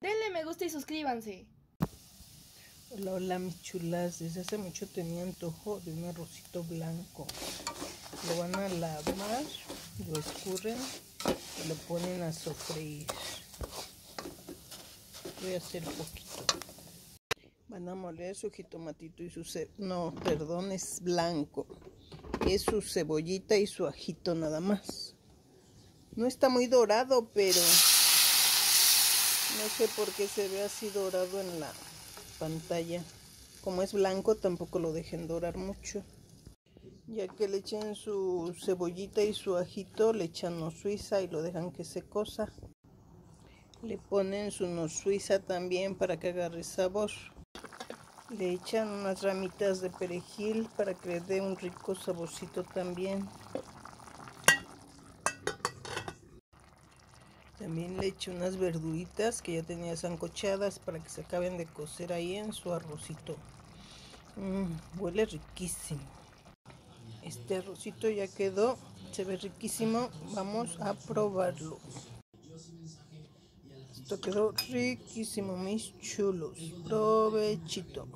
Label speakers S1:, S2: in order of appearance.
S1: Denle me gusta y suscríbanse.
S2: Hola, hola mis chulas. Desde hace mucho tenía antojo de un arrocito blanco. Lo van a lavar, lo escurren y lo ponen a sofreír. Voy a hacer poquito. Van a moler su jitomatito y su... Ce no, perdón, es blanco. Es su cebollita y su ajito nada más. No está muy dorado, pero... No sé por qué se ve así dorado en la pantalla. Como es blanco, tampoco lo dejen dorar mucho. Ya que le echen su cebollita y su ajito, le echan no suiza y lo dejan que se cosa. Le ponen su no suiza también para que agarre sabor. Le echan unas ramitas de perejil para que le dé un rico saborcito también. También le echo unas verduritas que ya tenía zancochadas para que se acaben de cocer ahí en su arrocito. Mmm, huele riquísimo. Este arrocito ya quedó, se ve riquísimo. Vamos a probarlo. Esto quedó riquísimo, mis chulos. Provechito.